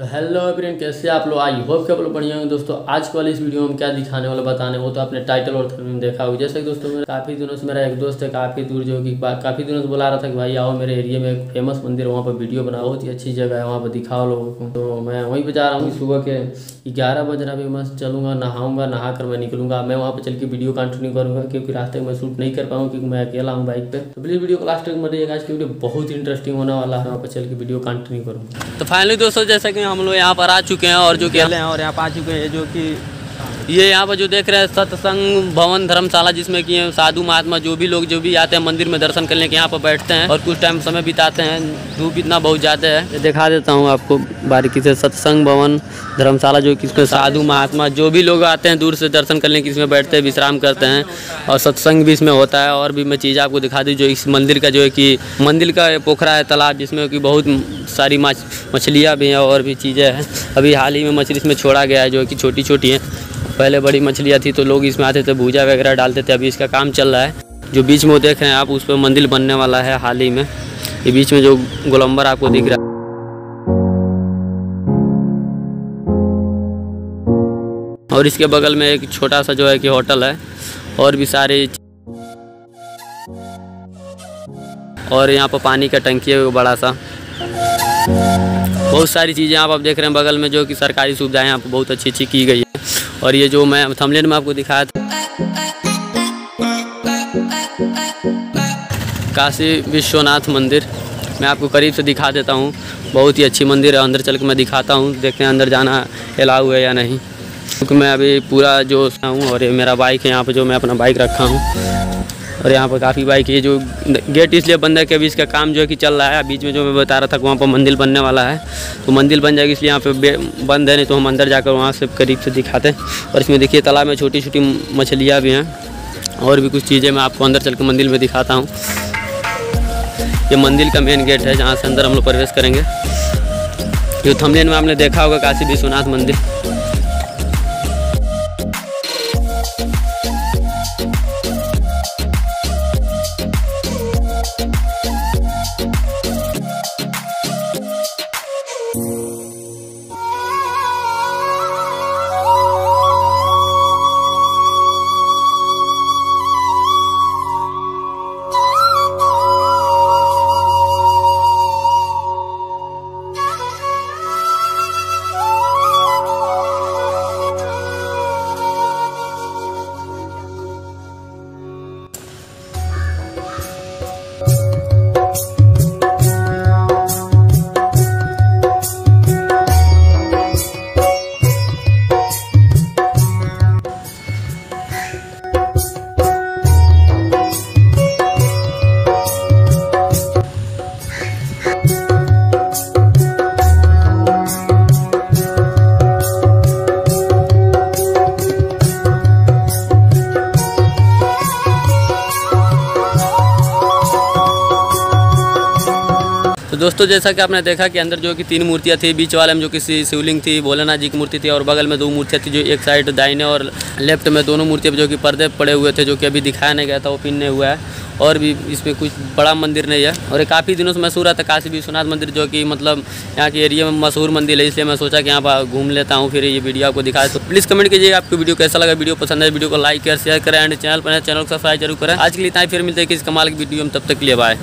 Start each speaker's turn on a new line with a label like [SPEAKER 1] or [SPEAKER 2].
[SPEAKER 1] तो hello everyone कैसे आप लोग? आई होप के आप लोग बढ़िया होंगे। दोस्तों, आज के वाली इस वीडियो में क्या दिखाने वाले बताने, वो तो आपने टाइटल और थंबनेल में देखा होगा। जैसे कि दोस्तों, मेरे काफ़ी दिनों से मेरा एक दोस्त है, काफ़ी दूर जो कि काफ़ी दिनों से बुला रहा था कि भाई आओ मेरे एरिया में एक फ़ेमस मंदिर वहाँ पर वीडियो बनाओ। बहुत ही अच्छी जगह है, वहाँ पर दिखाओ लोगों को। तो मैं वहीं पर जा रहा हूँ सुबह के ग्यारह बज रहा अभी मैं चलूँगा, नहाऊँगा नहा कर मैं निकलूँगा। मैं वहाँ पर चल के वीडियो कंटिन्यू करूँगा, क्योंकि रास्ते में शूट नहीं कर पाऊँ, क्योंकि मैं अकेला हूँ बाइक पर तो प्लीज़ वीडियो को लास्ट तक मत रहिएगा आज की वीडियो बहुत इंटरेस्टिंग होने वाला है वहाँ पर चल के वीडियो कंटिन्यू करूँगा।
[SPEAKER 2] तो फाइनली दोस्तों, जैसा कि हम लोग यहाँ पर आ चुके हैं और जो कि हैं और यहाँ पर आ चुके हैं, जो कि ये यहाँ पर जो देख रहे हैं, सत्संग भवन धर्मशाला जिसमें कि साधु महात्मा जो भी लोग जो भी आते हैं मंदिर में दर्शन करने के यहाँ पर बैठते हैं और कुछ टाइम समय बिताते हैं, धूप इतना बहुत ज़्यादा है। दिखा देता हूँ आपको बारीकी से, सत्संग भवन धर्मशाला जो कि साधु महात्मा जो भी लोग आते हैं, दूर से दर्शन करने की इसमें बैठते हैं, विश्राम करते हैं और सत्संग भी इसमें होता है। और भी मैं चीज़ आपको दिखा दी, जो इस मंदिर का जो है कि मंदिर का पोखरा है, तालाब जिसमें कि बहुत सारी मछलियाँ भी हैं और भी चीज़ें हैं। अभी हाल ही में मछली इसमें छोड़ा गया है, जो कि छोटी छोटी हैं। पहले बड़ी मछलियाँ थी तो लोग इसमें आते थे, भूजा वगैरह डालते थे। अभी इसका काम चल रहा है। जो बीच में देख रहे हैं आप, उस पर मंदिर बनने वाला है हाल ही में। ये बीच में जो गोलंबर आपको दिख रहा है। और इसके बगल में एक छोटा सा जो है कि होटल है, और भी सारे और यहाँ पर पानी का टंकी है बड़ा सा। बहुत सारी चीज़ें आप आप देख रहे हैं बगल में, जो कि सरकारी सुविधाएँ यहाँ पर बहुत अच्छी अच्छी की गई है। और ये जो मैं थमलेन में आपको दिखाया था। काशी विश्वनाथ मंदिर, मैं आपको करीब से दिखा देता हूँ। बहुत ही अच्छी मंदिर है, अंदर चल के मैं दिखाता हूँ। देखते हैं अंदर जाना अलाउ है या नहीं। क्योंकि मैं अभी पूरा जो हूँ और ये मेरा बाइक है, यहाँ पे जो मैं अपना बाइक रखा हूँ। और यहाँ पर काफ़ी बाइक है जो गेट इसलिए बंद है कि अभी इसका काम जो है कि चल रहा है। बीच में जो मैं बता रहा था कि वहाँ पर मंदिर बनने वाला है तो मंदिर बन जाएगी इसलिए यहाँ पे बंद है, नहीं तो हम अंदर जाकर वहाँ से करीब से दिखाते हैं। और इसमें देखिए तालाब में छोटी छोटी मछलियाँ भी हैं, और भी कुछ चीज़ें मैं आपको अंदर चल के मंदिर में दिखाता हूँ। ये मंदिर का मेन गेट है, जहाँ से अंदर हम लोग प्रवेश करेंगे। जो थमलेन में आपने देखा होगा, काशी विश्वनाथ मंदिर। दोस्तों, जैसा कि आपने देखा कि अंदर जो कि तीन मूर्तियाँ थी, बीच वाले में जो कि शिवलिंग थी, भोलेनाथ जी की मूर्ति थी, और बगल में दो मूर्तियाँ थी जो एक साइड दाइने और लेफ़्ट में दोनों मूर्तियाँ जो कि पर्दे पड़े हुए थे, जो कि अभी दिखाया नहीं गया था, वो पिनने हुआ है। और भी इसमें कुछ बड़ा मंदिर नहीं है। और काफ़ी दिनों से मशहूर था काशी विश्वनाथ मंदिर जो कि मतलब यहाँ के एरिया में मशहूर मंदिर है, इसलिए मैं सोचा कि यहाँ पर घूम लेता हूँ, फिर ये वीडियो आपको दिखाए तो प्लीज़ कमेंट कीजिए आपको वीडियो कैसा लगा, वीडियो पसंद है, वीडियो को लाइक कर शेयर करें एंड चैनल पर चैनल को सब्सक्राइब ज़रूर करें। आज के लिए इतना ही, फिर मिलते हैं किस कमाल की वीडियो में, तब तक लिए बाय